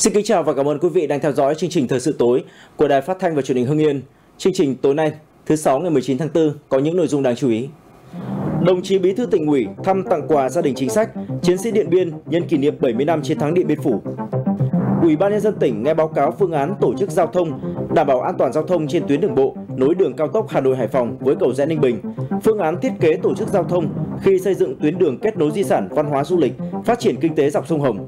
Xin kính chào và cảm ơn quý vị đang theo dõi chương trình Thời sự tối của Đài Phát thanh và Truyền hình Hưng Yên. Chương trình tối nay, thứ sáu ngày 19 tháng 4 có những nội dung đáng chú ý. Đồng chí Bí thư tỉnh ủy thăm tặng quà gia đình chính sách, chiến sĩ Điện Biên nhân kỷ niệm 70 năm chiến thắng Điện Biên Phủ. Ủy ban nhân dân tỉnh nghe báo cáo phương án tổ chức giao thông, đảm bảo an toàn giao thông trên tuyến đường bộ nối đường cao tốc Hà Nội Hải Phòng với cầu Rẽ Ninh Bình, phương án thiết kế tổ chức giao thông khi xây dựng tuyến đường kết nối di sản văn hóa du lịch, phát triển kinh tế dọc sông Hồng.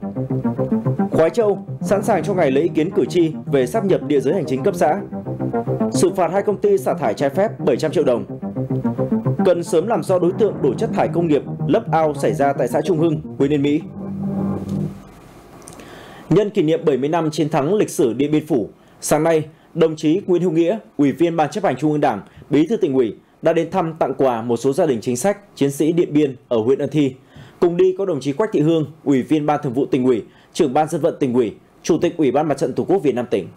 Khói Châu sẵn sàng cho ngày lấy ý kiến cử tri về sắp nhập địa giới hành chính cấp xã. Xử phạt hai công ty xả thải trái phép 700 triệu đồng. Cần sớm làm rõ đối tượng đổ chất thải công nghiệp lấp ao xảy ra tại xã Trung Hưng, huyện Yên Mỹ. Nhân kỷ niệm 70 năm chiến thắng lịch sử Điện Biên Phủ, sáng nay, đồng chí Nguyễn Hữu Nghĩa, Ủy viên Ban chấp hành Trung ương Đảng, Bí thư tỉnh ủy đã đến thăm tặng quà một số gia đình chính sách, chiến sĩ Điện Biên ở huyện Ân Thi. Cùng đi có đồng chí Quách Thị Hương, Ủy viên Ban Thường vụ tỉnh ủy, trưởng Ban dân vận tỉnh ủy, Chủ tịch Ủy ban Mặt trận Tổ quốc Việt Nam tỉnh.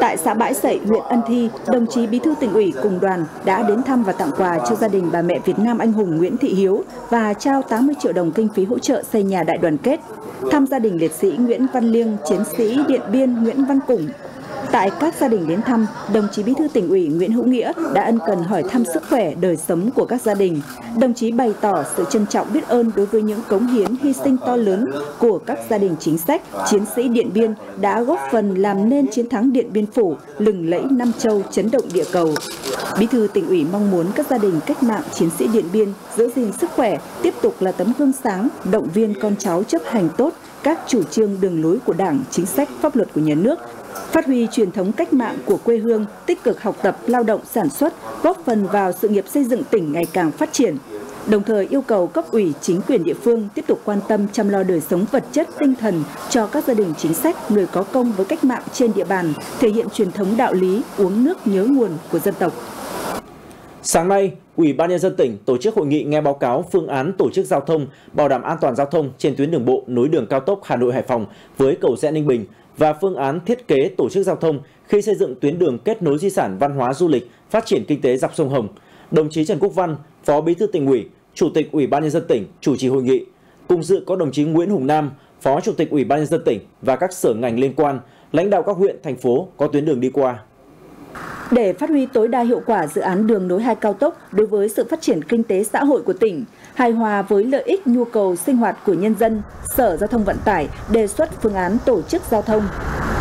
Tại xã Bãi Sậy, huyện Ân Thi, đồng chí Bí thư tỉnh ủy cùng đoàn đã đến thăm và tặng quà cho gia đình bà mẹ Việt Nam anh hùng Nguyễn Thị Hiếu và trao 80 triệu đồng kinh phí hỗ trợ xây nhà đại đoàn kết. Thăm gia đình liệt sĩ Nguyễn Văn Liêng, chiến sĩ Điện Biên Nguyễn Văn Củng, Tại các gia đình đến thăm, đồng chí Bí thư tỉnh ủy Nguyễn Hữu Nghĩa đã ân cần hỏi thăm sức khỏe, đời sống của các gia đình. Đồng chí bày tỏ sự trân trọng biết ơn đối với những cống hiến hy sinh to lớn của các gia đình chính sách, chiến sĩ Điện Biên đã góp phần làm nên chiến thắng Điện Biên Phủ, lừng lẫy Nam Châu chấn động địa cầu. Bí thư tỉnh ủy mong muốn các gia đình cách mạng chiến sĩ Điện Biên giữ gìn sức khỏe, tiếp tục là tấm gương sáng, động viên con cháu chấp hành tốt các chủ trương đường lối của Đảng, chính sách, pháp luật của nhà nước, phát huy truyền thống cách mạng của quê hương, tích cực học tập, lao động, sản xuất, góp phần vào sự nghiệp xây dựng tỉnh ngày càng phát triển. Đồng thời yêu cầu cấp ủy chính quyền địa phương tiếp tục quan tâm chăm lo đời sống vật chất tinh thần cho các gia đình chính sách người có công với cách mạng trên địa bàn, thể hiện truyền thống đạo lý uống nước nhớ nguồn của dân tộc. Sáng nay, Ủy ban nhân dân tỉnh tổ chức hội nghị nghe báo cáo phương án tổ chức giao thông bảo đảm an toàn giao thông trên tuyến đường bộ nối đường cao tốc Hà Nội Hải Phòng với cầu Rẽ Ninh Bình và phương án thiết kế tổ chức giao thông khi xây dựng tuyến đường kết nối di sản văn hóa du lịch, phát triển kinh tế dọc sông Hồng. Đồng chí Trần Quốc Văn, Phó Bí thư tỉnh ủy, Chủ tịch Ủy ban nhân dân tỉnh chủ trì hội nghị. Cùng dự có đồng chí Nguyễn Hùng Nam, Phó Chủ tịch Ủy ban nhân dân tỉnh và các sở ngành liên quan, lãnh đạo các huyện, thành phố có tuyến đường đi qua. Để phát huy tối đa hiệu quả dự án đường nối hai cao tốc đối với sự phát triển kinh tế xã hội của tỉnh, hài hòa với lợi ích nhu cầu sinh hoạt của nhân dân, Sở Giao thông Vận tải đề xuất phương án tổ chức giao thông.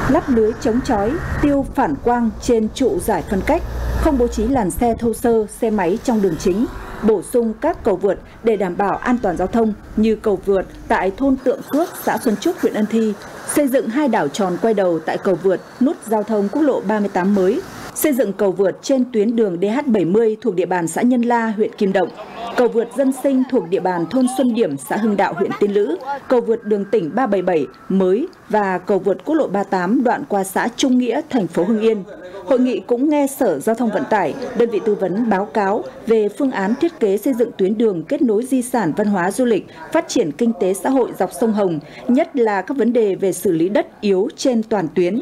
Lắp lưới chống chói, tiêu phản quang trên trụ giải phân cách, không bố trí làn xe thô sơ, xe máy trong đường chính, bổ sung các cầu vượt để đảm bảo an toàn giao thông như cầu vượt tại thôn Tượng Phước, xã Xuân Trúc, huyện Ân Thi, xây dựng hai đảo tròn quay đầu tại cầu vượt nút giao thông quốc lộ 38 mới, xây dựng cầu vượt trên tuyến đường DH70 thuộc địa bàn xã Nhân La, huyện Kim Động, cầu vượt dân sinh thuộc địa bàn thôn Xuân Điểm, xã Hưng Đạo, huyện Tiên Lữ, cầu vượt đường tỉnh 377 mới và cầu vượt quốc lộ 38 đoạn qua xã Trung Nghĩa, thành phố Hưng Yên. Hội nghị cũng nghe Sở Giao thông Vận tải, đơn vị tư vấn báo cáo về phương án thiết kế xây dựng tuyến đường kết nối di sản văn hóa du lịch, phát triển kinh tế xã hội dọc sông Hồng, nhất là các vấn đề về xử lý đất yếu trên toàn tuyến.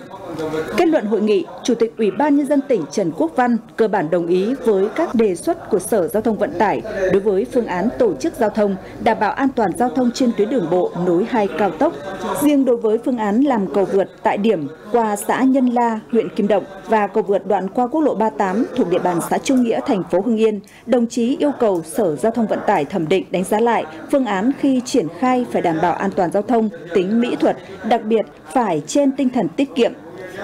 Kết luận hội nghị, Chủ tịch Ủy ban Nhân dân tỉnh Trần Quốc Văn cơ bản đồng ý với các đề xuất của Sở Giao thông Vận tải đối với phương án tổ chức giao thông, đảm bảo an toàn giao thông trên tuyến đường bộ nối hai cao tốc. Riêng đối với phương án làm cầu vượt tại điểm qua xã Nhân La, huyện Kim Động và cầu vượt đoạn qua quốc lộ 38 thuộc địa bàn xã Trung Nghĩa, thành phố Hưng Yên, đồng chí yêu cầu Sở Giao thông Vận tải thẩm định đánh giá lại phương án khi triển khai phải đảm bảo an toàn giao thông, tính mỹ thuật, đặc biệt phải trên tinh thần tiết kiệm,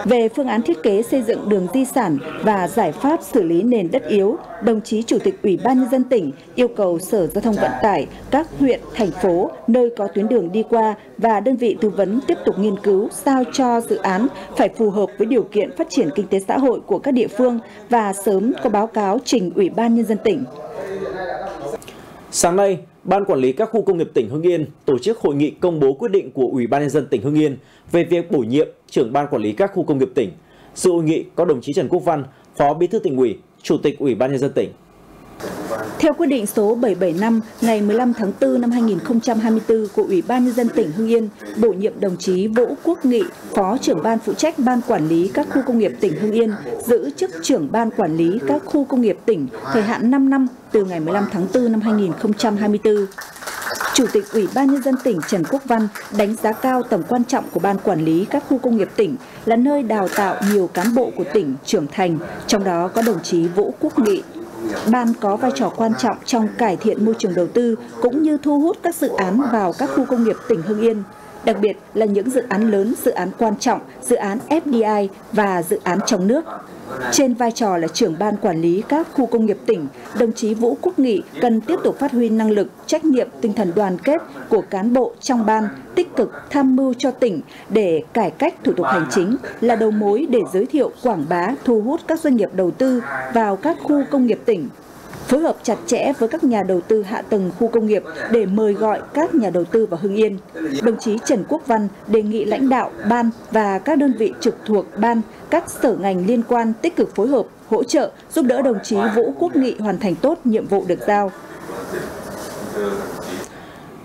về phương án thiết kế xây dựng đường di sản và giải pháp xử lý nền đất yếu, đồng chí Chủ tịch Ủy ban Nhân dân tỉnh yêu cầu Sở Giao thông Vận tải, các huyện, thành phố, nơi có tuyến đường đi qua và đơn vị tư vấn tiếp tục nghiên cứu sao cho dự án phải phù hợp với điều kiện phát triển kinh tế xã hội của các địa phương và sớm có báo cáo trình Ủy ban Nhân dân tỉnh. Sáng nay, Ban Quản lý các khu công nghiệp tỉnh Hưng Yên tổ chức hội nghị công bố quyết định của Ủy ban nhân dân tỉnh Hưng Yên về việc bổ nhiệm trưởng Ban Quản lý các khu công nghiệp tỉnh. Sự hội nghị có đồng chí Trần Quốc Văn, Phó Bí thư tỉnh ủy, Chủ tịch Ủy ban nhân dân tỉnh. Theo quyết định số 775 ngày 15 tháng 4 năm 2024 của Ủy ban Nhân dân tỉnh Hưng Yên, bổ nhiệm đồng chí Vũ Quốc Nghị, Phó trưởng ban phụ trách Ban Quản lý các khu công nghiệp tỉnh Hưng Yên, giữ chức trưởng Ban Quản lý các khu công nghiệp tỉnh thời hạn 5 năm từ ngày 15 tháng 4 năm 2024. Chủ tịch Ủy ban Nhân dân tỉnh Trần Quốc Văn đánh giá cao tầm quan trọng của Ban Quản lý các khu công nghiệp tỉnh là nơi đào tạo nhiều cán bộ của tỉnh trưởng thành, trong đó có đồng chí Vũ Quốc Nghị. Ban có vai trò quan trọng trong cải thiện môi trường đầu tư cũng như thu hút các dự án vào các khu công nghiệp tỉnh Hưng Yên, đặc biệt là những dự án lớn, dự án quan trọng, dự án FDI và dự án trong nước. Trên vai trò là trưởng ban quản lý các khu công nghiệp tỉnh, đồng chí Vũ Quốc Nghị cần tiếp tục phát huy năng lực, trách nhiệm, tinh thần đoàn kết của cán bộ trong ban, tích cực tham mưu cho tỉnh để cải cách thủ tục hành chính là đầu mối để giới thiệu, quảng bá, thu hút các doanh nghiệp đầu tư vào các khu công nghiệp tỉnh phối hợp chặt chẽ với các nhà đầu tư hạ tầng khu công nghiệp để mời gọi các nhà đầu tư vào Hưng Yên. Đồng chí Trần Quốc Văn đề nghị lãnh đạo ban và các đơn vị trực thuộc ban, các sở ngành liên quan tích cực phối hợp, hỗ trợ, giúp đỡ đồng chí Vũ Quốc Nghị hoàn thành tốt nhiệm vụ được giao.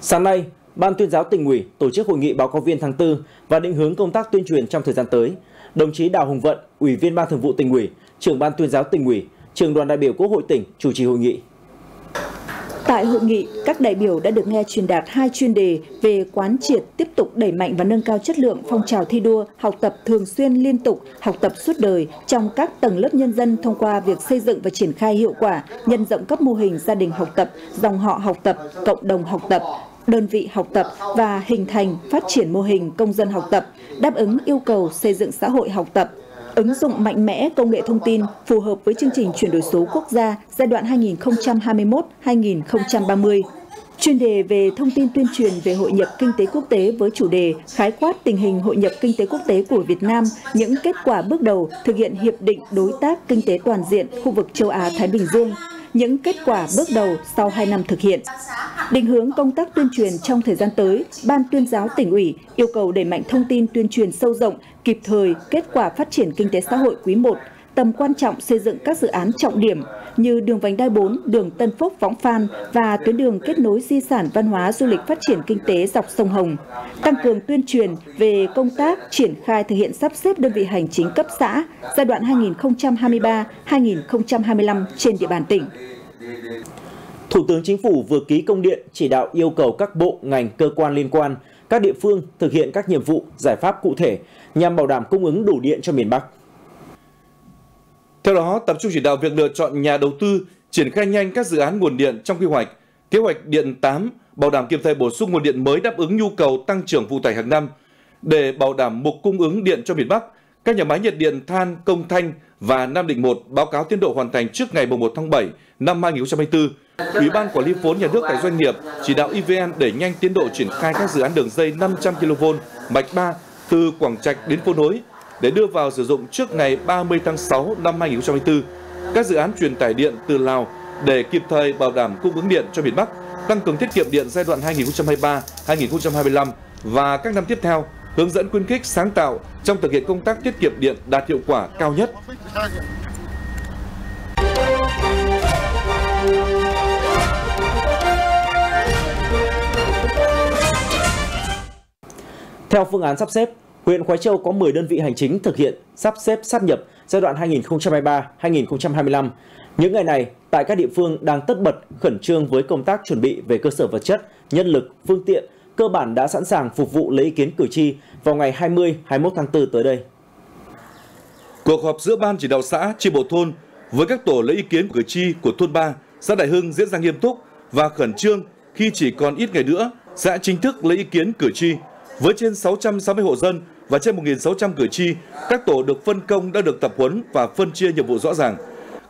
Sáng nay, Ban tuyên giáo tỉnh ủy tổ chức hội nghị báo cáo viên tháng 4 và định hướng công tác tuyên truyền trong thời gian tới. Đồng chí Đào Hùng Vận, Ủy viên Ban Thường vụ tỉnh ủy, trưởng Ban tuyên giáo tỉnh ủy, trường đoàn đại biểu Quốc hội tỉnh chủ trì hội nghị. Tại hội nghị, các đại biểu đã được nghe truyền đạt hai chuyên đề về quán triệt tiếp tục đẩy mạnh và nâng cao chất lượng phong trào thi đua, học tập thường xuyên liên tục, học tập suốt đời trong các tầng lớp nhân dân thông qua việc xây dựng và triển khai hiệu quả, nhân rộng các mô hình gia đình học tập, dòng họ học tập, cộng đồng học tập, đơn vị học tập và hình thành phát triển mô hình công dân học tập, đáp ứng yêu cầu xây dựng xã hội học tập, ứng dụng mạnh mẽ công nghệ thông tin phù hợp với chương trình chuyển đổi số quốc gia giai đoạn 2021-2030. Chuyên đề về thông tin tuyên truyền về hội nhập kinh tế quốc tế với chủ đề khái quát tình hình hội nhập kinh tế quốc tế của Việt Nam, những kết quả bước đầu thực hiện hiệp định đối tác kinh tế toàn diện khu vực châu Á Thái Bình Dương, những kết quả bước đầu sau 2 năm thực hiện. Định hướng công tác tuyên truyền trong thời gian tới, Ban tuyên giáo tỉnh ủy yêu cầu đẩy mạnh thông tin tuyên truyền sâu rộng, kịp thời kết quả phát triển kinh tế xã hội quý 1, tầm quan trọng xây dựng các dự án trọng điểm như đường vành đai 4, đường Tân Phúc Võng Phan và tuyến đường kết nối di sản văn hóa du lịch phát triển kinh tế dọc sông Hồng. Tăng cường tuyên truyền về công tác triển khai thực hiện sắp xếp đơn vị hành chính cấp xã giai đoạn 2023-2025 trên địa bàn tỉnh. Thủ tướng Chính phủ vừa ký công điện chỉ đạo yêu cầu các bộ, ngành, cơ quan liên quan, các địa phương thực hiện các nhiệm vụ, giải pháp cụ thể nhằm bảo đảm cung ứng đủ điện cho miền Bắc. Theo đó, tập trung chỉ đạo việc lựa chọn nhà đầu tư, triển khai nhanh các dự án nguồn điện trong quy hoạch, kế hoạch điện 8, bảo đảm kịp thời bổ sung nguồn điện mới đáp ứng nhu cầu tăng trưởng phụ tải hàng năm. Để bảo đảm mục cung ứng điện cho miền Bắc, các nhà máy nhiệt điện Than, Công Thanh và Nam Định 1 báo cáo tiến độ hoàn thành trước ngày 1 tháng 7 năm 2024 Ủy ban quản lý vốn nhà nước tại doanh nghiệp chỉ đạo EVN đẩy nhanh tiến độ triển khai các dự án đường dây 500 kV mạch 3 từ Quảng Trạch đến phố nối để đưa vào sử dụng trước ngày 30 tháng 6 năm 2024. Các dự án truyền tải điện từ Lào để kịp thời bảo đảm cung ứng điện cho miền Bắc, tăng cường tiết kiệm điện giai đoạn 2023-2025 và các năm tiếp theo, hướng dẫn khuyến khích sáng tạo trong thực hiện công tác tiết kiệm điện đạt hiệu quả cao nhất. Theo phương án sắp xếp, huyện Khói Châu có 10 đơn vị hành chính thực hiện sắp xếp sắp nhập giai đoạn 2023-2025. Những ngày này, tại các địa phương đang tất bật khẩn trương với công tác chuẩn bị về cơ sở vật chất, nhân lực, phương tiện, cơ bản đã sẵn sàng phục vụ lấy ý kiến cử tri vào ngày 20-21 tháng 4 tới đây. Cuộc họp giữa Ban chỉ đạo xã, chi bộ thôn với các tổ lấy ý kiến cử tri của thôn 3, xã Đại Hưng diễn ra nghiêm túc và khẩn trương khi chỉ còn ít ngày nữa sẽ chính thức lấy ý kiến cử tri với trên 660 hộ dân và trên 1.600 cử tri, các tổ được phân công đã được tập huấn và phân chia nhiệm vụ rõ ràng.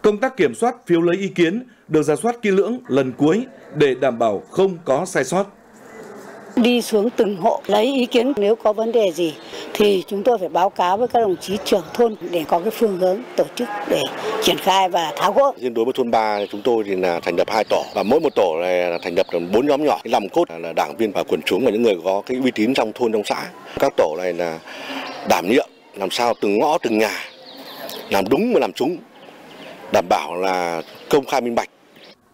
Công tác kiểm soát phiếu lấy ý kiến được ra soát kỹ lưỡng lần cuối để đảm bảo không có sai sót đi xuống từng hộ lấy ý kiến nếu có vấn đề gì thì chúng tôi phải báo cáo với các đồng chí trưởng thôn để có cái phương hướng tổ chức để triển khai và tháo gỡ. Riêng đối với thôn 3 chúng tôi thì là thành lập hai tổ và mỗi một tổ này là thành lập bốn nhóm nhỏ. Cái lòng cốt là đảng viên và quần chúng và những người có cái uy tín trong thôn trong xã. Các tổ này là đảm nhiệm làm sao từng ngõ từng nhà làm đúng và làm trúng đảm bảo là công khai minh bạch.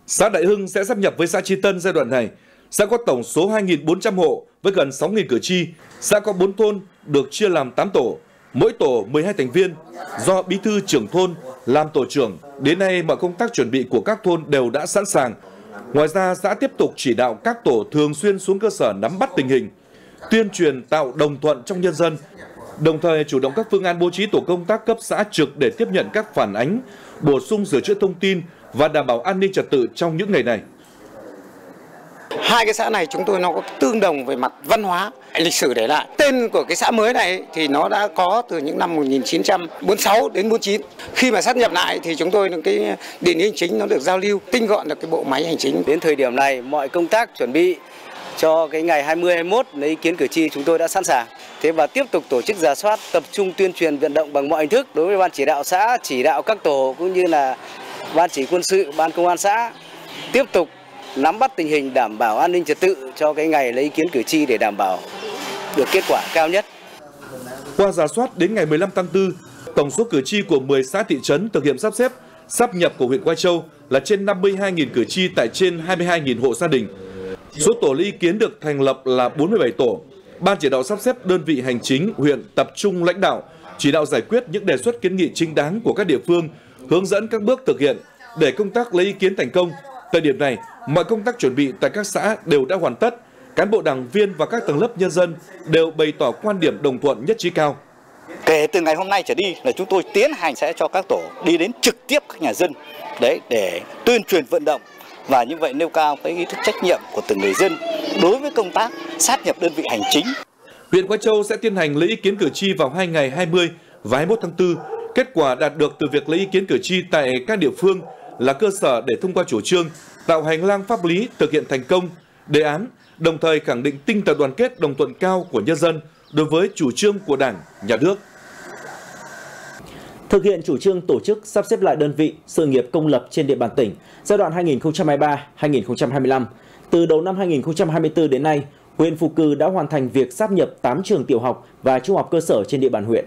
Xã Đại Hưng sẽ sắp nhập với xã Chi Tân giai đoạn này Xã có tổng số 2.400 hộ với gần 6.000 cử tri. Xã có 4 thôn được chia làm 8 tổ, mỗi tổ 12 thành viên do bí thư trưởng thôn làm tổ trưởng. Đến nay mọi công tác chuẩn bị của các thôn đều đã sẵn sàng. Ngoài ra, xã tiếp tục chỉ đạo các tổ thường xuyên xuống cơ sở nắm bắt tình hình, tuyên truyền tạo đồng thuận trong nhân dân, đồng thời chủ động các phương án bố trí tổ công tác cấp xã trực để tiếp nhận các phản ánh, bổ sung sửa chữa thông tin và đảm bảo an ninh trật tự trong những ngày này. Hai cái xã này chúng tôi nó có tương đồng về mặt văn hóa, lịch sử để lại. Tên của cái xã mới này thì nó đã có từ những năm 1946 đến 49. Khi mà sát nhập lại thì chúng tôi cái địa lý hành chính nó được giao lưu, tinh gọn được cái bộ máy hành chính. Đến thời điểm này mọi công tác chuẩn bị cho cái ngày 20 21 lấy ý kiến cử tri chúng tôi đã sẵn sàng. Thế và tiếp tục tổ chức giả soát, tập trung tuyên truyền vận động bằng mọi hình thức đối với ban chỉ đạo xã, chỉ đạo các tổ cũng như là ban chỉ quân sự, ban công an xã tiếp tục nắm bắt tình hình đảm bảo an ninh trật tự cho cái ngày lấy ý kiến cử tri để đảm bảo được kết quả cao nhất. Qua giả soát đến ngày 15 tháng 4, tổng số cử tri của 10 xã thị trấn thực hiện sắp xếp, sắp nhập của huyện Quai Châu là trên 52.000 cử tri tại trên 22.000 hộ gia đình. Số tổ lấy ý kiến được thành lập là 47 tổ. Ban chỉ đạo sắp xếp đơn vị hành chính huyện tập trung lãnh đạo, chỉ đạo giải quyết những đề xuất kiến nghị chính đáng của các địa phương, hướng dẫn các bước thực hiện để công tác lấy ý kiến thành công. Thời điểm này, mọi công tác chuẩn bị tại các xã đều đã hoàn tất. Cán bộ đảng viên và các tầng lớp nhân dân đều bày tỏ quan điểm đồng thuận nhất trí cao. Kể từ ngày hôm nay trở đi là chúng tôi tiến hành sẽ cho các tổ đi đến trực tiếp các nhà dân đấy để tuyên truyền vận động và như vậy nêu cao cái ý thức trách nhiệm của từng người dân đối với công tác sát nhập đơn vị hành chính. Huyện Quái Châu sẽ tiến hành lấy ý kiến cử tri vào hai ngày 20 và 21 tháng 4. Kết quả đạt được từ việc lấy ý kiến cử tri tại các địa phương là cơ sở để thông qua chủ trương, tạo hành lang pháp lý thực hiện thành công đề án, đồng thời khẳng định tinh thần đoàn kết đồng thuận cao của nhân dân đối với chủ trương của Đảng, Nhà nước. Thực hiện chủ trương tổ chức sắp xếp lại đơn vị sự nghiệp công lập trên địa bàn tỉnh giai đoạn 2023-2025, từ đầu năm 2024 đến nay, huyện Phù Cử đã hoàn thành việc sáp nhập 8 trường tiểu học và trung học cơ sở trên địa bàn huyện.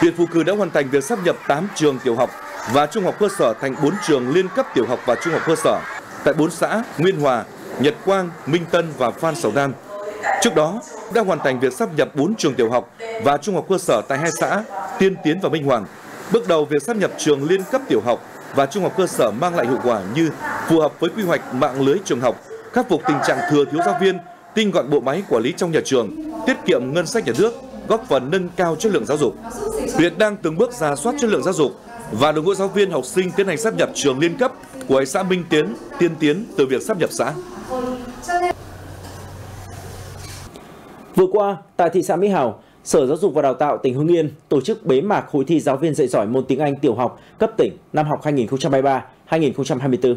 Huyện Phù Cử đã hoàn thành việc sắp nhập 8 trường tiểu học và trung học cơ sở thành 4 trường liên cấp tiểu học và trung học cơ sở tại 4 xã Nguyên Hòa, Nhật Quang, Minh Tân và Phan Sầu Nam. Trước đó, đã hoàn thành việc sắp nhập 4 trường tiểu học và trung học cơ sở tại hai xã Tiên Tiến và Minh Hoàng. Bước đầu việc sắp nhập trường liên cấp tiểu học và trung học cơ sở mang lại hiệu quả như phù hợp với quy hoạch mạng lưới trường học, khắc phục tình trạng thừa thiếu giáo viên, tinh gọn bộ máy quản lý trong nhà trường, tiết kiệm ngân sách nhà nước, góp phần nâng cao chất lượng giáo dục. Huyện đang từng bước ra soát chất lượng giáo dục và đội ngũ giáo viên học sinh tiến hành sắp nhập trường liên cấp của xã Minh Tiến, Tiên Tiến từ việc sắp nhập xã. Vừa qua, tại thị xã Mỹ Hào, Sở Giáo dục và Đào tạo tỉnh Hưng Yên tổ chức bế mạc hội thi giáo viên dạy giỏi môn tiếng Anh tiểu học cấp tỉnh năm học 2023-2024.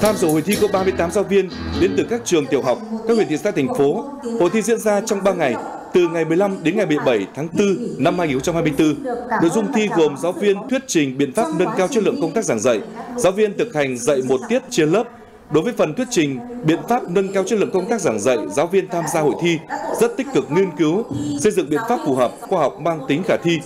Tham dự hội thi có 38 giáo viên đến từ các trường tiểu học, các huyện thị xã thành phố. Hội thi diễn ra trong 3 ngày, từ ngày 15 đến ngày 17 tháng 4 năm 2024. Nội dung thi gồm giáo viên thuyết trình biện pháp nâng cao chất lượng công tác giảng dạy, giáo viên thực hành dạy một tiết trên lớp. Đối với phần thuyết trình biện pháp nâng cao chất lượng công tác giảng dạy, giáo viên tham gia hội thi rất tích cực nghiên cứu, xây dựng biện pháp phù hợp, khoa học mang tính khả thi,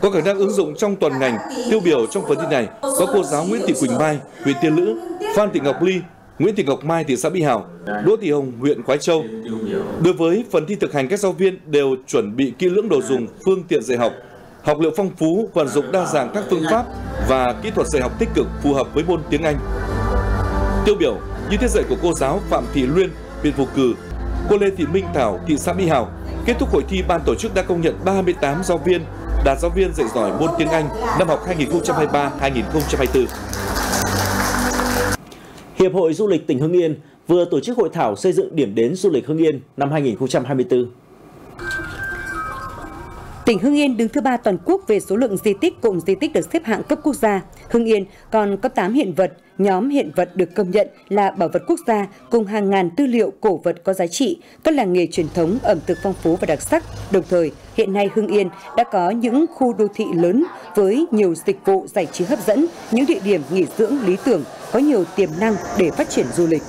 có khả năng ứng dụng trong toàn ngành. Tiêu biểu trong phần thi này có cô giáo Nguyễn Thị Quỳnh Mai, huyện Tiên Lữ, Phan Thị Ngọc Ly, Nguyễn Thị Ngọc Mai thị xã Mỹ Hào, Đỗ Thị Hồng huyện Khói Châu. Đối với phần thi thực hành các giáo viên đều chuẩn bị kỹ lưỡng đồ dùng, phương tiện dạy học, học liệu phong phú, vận dụng đa dạng các phương pháp và kỹ thuật dạy học tích cực phù hợp với môn tiếng Anh. Tiêu biểu như tiết dạy của cô giáo Phạm Thị Luyên, huyện Phù Cử, cô Lê Thị Minh Thảo, thị xã Mỹ Hào. Kết thúc hội thi, ban tổ chức đã công nhận 38 giáo viên đạt giáo viên dạy giỏi môn tiếng Anh năm học 2023-2024. Hiệp hội Du lịch tỉnh Hưng Yên vừa tổ chức hội thảo xây dựng điểm đến du lịch Hưng Yên năm 2024. Tỉnh Hưng Yên đứng thứ ba toàn quốc về số lượng di tích cụm di tích được xếp hạng cấp quốc gia. Hưng Yên còn có 8 hiện vật, nhóm hiện vật được công nhận là bảo vật quốc gia cùng hàng ngàn tư liệu cổ vật có giá trị, các làng nghề truyền thống, ẩm thực phong phú và đặc sắc. Đồng thời, hiện nay Hưng Yên đã có những khu đô thị lớn với nhiều dịch vụ giải trí hấp dẫn, những địa điểm nghỉ dưỡng lý tưởng, có nhiều tiềm năng để phát triển du lịch.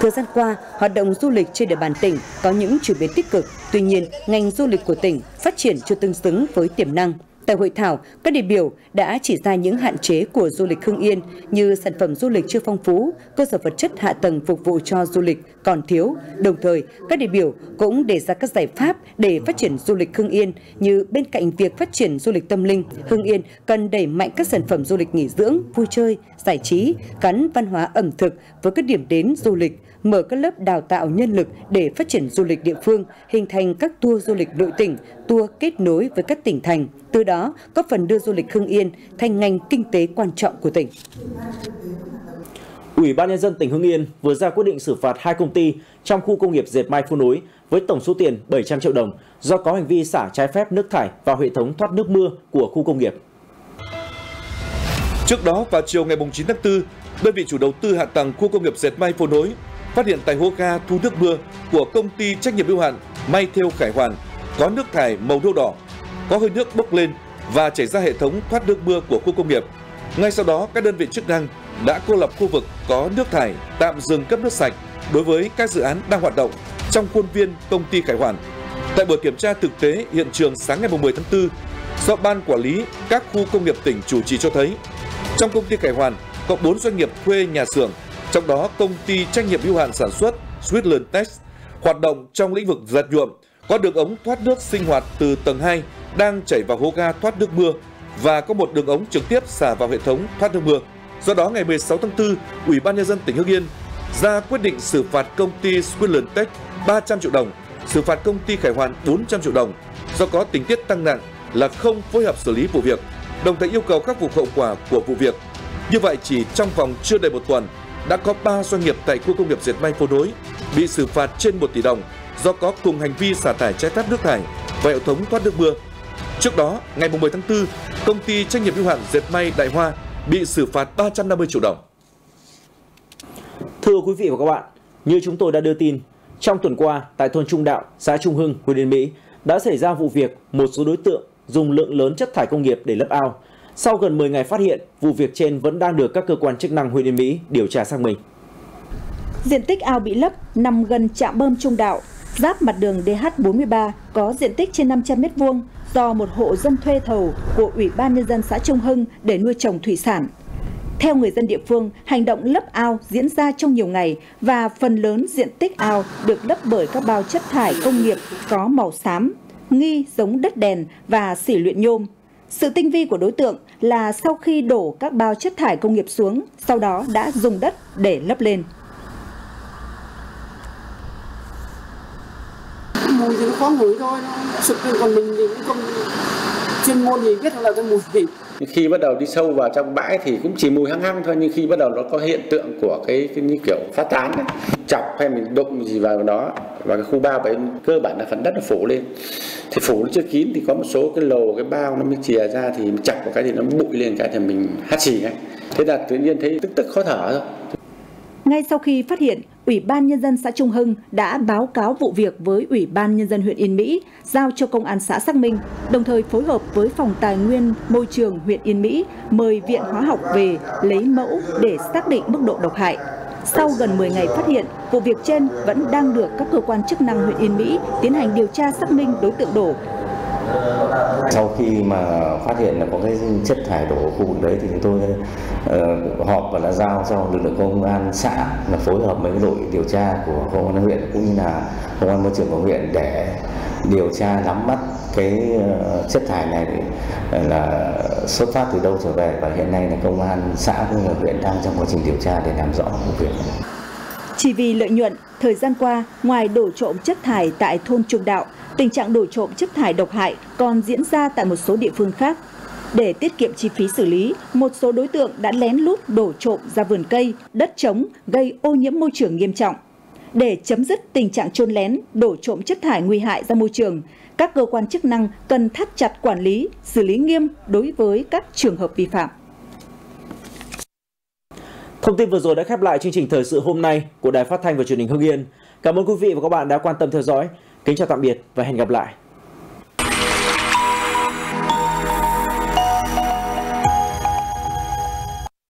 Thời gian qua, hoạt động du lịch trên địa bàn tỉnh có những chuyển biến tích cực, tuy nhiên, ngành du lịch của tỉnh phát triển chưa tương xứng với tiềm năng. Tại hội thảo, các đại biểu đã chỉ ra những hạn chế của du lịch Hưng Yên như sản phẩm du lịch chưa phong phú, cơ sở vật chất hạ tầng phục vụ cho du lịch còn thiếu. Đồng thời, các đại biểu cũng đề ra các giải pháp để phát triển du lịch Hưng Yên như bên cạnh việc phát triển du lịch tâm linh, Hưng Yên cần đẩy mạnh các sản phẩm du lịch nghỉ dưỡng, vui chơi, giải trí, gắn văn hóa ẩm thực với các điểm đến du lịch, mở các lớp đào tạo nhân lực để phát triển du lịch địa phương, hình thành các tour du lịch nội tỉnh, tour kết nối với các tỉnh thành, từ đó góp phần đưa du lịch Hưng Yên thành ngành kinh tế quan trọng của tỉnh. Ủy ban nhân dân tỉnh Hưng Yên vừa ra quyết định xử phạt hai công ty trong khu công nghiệp dệt may Phú Nối với tổng số tiền 700 triệu đồng do có hành vi xả trái phép nước thải vào hệ thống thoát nước mưa của khu công nghiệp. Trước đó vào chiều ngày 9 tháng 4, đơn vị chủ đầu tư hạ tầng khu công nghiệp dệt may Phú Nối phát hiện tại hố ga thu nước mưa của công ty trách nhiệm hữu hạn May Thêu Khải Hoàn có nước thải màu nâu đỏ, có hơi nước bốc lên và chảy ra hệ thống thoát nước mưa của khu công nghiệp. Ngay sau đó, các đơn vị chức năng đã cô lập khu vực có nước thải, tạm dừng cấp nước sạch đối với các dự án đang hoạt động trong khuôn viên công ty Khải Hoàn. Tại buổi kiểm tra thực tế hiện trường sáng ngày 10 tháng 4, do ban quản lý các khu công nghiệp tỉnh chủ trì cho thấy, trong công ty Khải Hoàn có 4 doanh nghiệp thuê nhà xưởng, trong đó công ty trách nhiệm hữu hạn sản xuất Switzerland Tex hoạt động trong lĩnh vực giặt nhuộm có đường ống thoát nước sinh hoạt từ tầng 2 đang chảy vào hố ga thoát nước mưa và có một đường ống trực tiếp xả vào hệ thống thoát nước mưa. Do đó, ngày 16 tháng 4, Ủy ban Nhân dân tỉnh Hưng Yên ra quyết định xử phạt công ty Switzerland Tech 300 triệu đồng, xử phạt công ty Khải Hoàn 400 triệu đồng do có tình tiết tăng nặng là không phối hợp xử lý vụ việc, đồng thời yêu cầu khắc phục hậu quả của vụ việc. Như vậy, chỉ trong vòng chưa đầy một tuần, đã có 3 doanh nghiệp tại khu công nghiệp dệt may phố nối bị xử phạt trên 1 tỷ đồng do có cùng hành vi xả thải trái phép nước thải và hệ thống thoát nước mưa. Trước đó, ngày 10 tháng 4, công ty trách nhiệm hữu hạn dệt may Đại Hoa bị xử phạt 350 triệu đồng. Thưa quý vị và các bạn, như chúng tôi đã đưa tin, trong tuần qua tại thôn Trung Đạo, xã Trung Hưng, huyện Yên Mỹ đã xảy ra vụ việc một số đối tượng dùng lượng lớn chất thải công nghiệp để lấp ao. Sau gần 10 ngày phát hiện, vụ việc trên vẫn đang được các cơ quan chức năng huyện Yên Mỹ điều tra xác minh. Diện tích ao bị lấp nằm gần trạm bơm Trung Đạo, giáp mặt đường DH43 có diện tích trên 500 m2 do một hộ dân thuê thầu của Ủy ban Nhân dân xã Trung Hưng để nuôi trồng thủy sản. Theo người dân địa phương, hành động lấp ao diễn ra trong nhiều ngày và phần lớn diện tích ao được lấp bởi các bao chất thải công nghiệp có màu xám, nghi giống đất đèn và xỉ luyện nhôm. Sự tinh vi của đối tượng là sau khi đổ các bao chất thải công nghiệp xuống, sau đó đã dùng đất để lấp lên. mùi thì nó khó ngửi thôi nó sực còn mình thì cũng không chuyên môn gì biết là cái mùi gì khi bắt đầu đi sâu vào trong bãi thì cũng chỉ mùi hăng hăng thôi nhưng khi bắt đầu nó có hiện tượng của cái, cái như kiểu phát tán ấy, chọc hay mình đụng gì vào đó và cái khu bao ấy cơ bản là phần đất nó phủ lên. Thì phủ nó chưa kín thì có một số cái lồ cái bao nó mới chìa ra thì mình chọc một cái thì nó bụi lên cái thì mình hắt xì ngay. Thế là tự nhiên thấy tức tức khó thở thôi. Ngay sau khi phát hiện, Ủy ban Nhân dân xã Trung Hưng đã báo cáo vụ việc với Ủy ban Nhân dân huyện Yên Mỹ, giao cho Công an xã xác minh, đồng thời phối hợp với Phòng Tài nguyên Môi trường huyện Yên Mỹ mời Viện Hóa học về lấy mẫu để xác định mức độ độc hại. Sau gần 10 ngày phát hiện, vụ việc trên vẫn đang được các cơ quan chức năng huyện Yên Mỹ tiến hành điều tra xác minh đối tượng đổ sau khi mà phát hiện là có cái chất thải đổ khu vực đấy thì chúng tôi uh, họp và đã giao cho lực lượng công an xã là phối hợp với đội điều tra của công an huyện cũng như là công an môi trường của huyện để điều tra nắm bắt cái uh, chất thải này ờ, là xuất phát từ đâu trở về và hiện nay là công an xã cũng như huyện đang trong quá trình điều tra để làm rõ vụ việc. Chỉ vì lợi nhuận, thời gian qua, ngoài đổ trộm chất thải tại thôn Trung Đạo, tình trạng đổ trộm chất thải độc hại còn diễn ra tại một số địa phương khác. Để tiết kiệm chi phí xử lý, một số đối tượng đã lén lút đổ trộm ra vườn cây, đất trống gây ô nhiễm môi trường nghiêm trọng. Để chấm dứt tình trạng trôn lén, đổ trộm chất thải nguy hại ra môi trường, các cơ quan chức năng cần thắt chặt quản lý, xử lý nghiêm đối với các trường hợp vi phạm. Thông tin vừa rồi đã khép lại chương trình thời sự hôm nay của Đài Phát thanh và Truyền hình Hưng Yên. Cảm ơn quý vị và các bạn đã quan tâm theo dõi. Kính chào tạm biệt và hẹn gặp lại.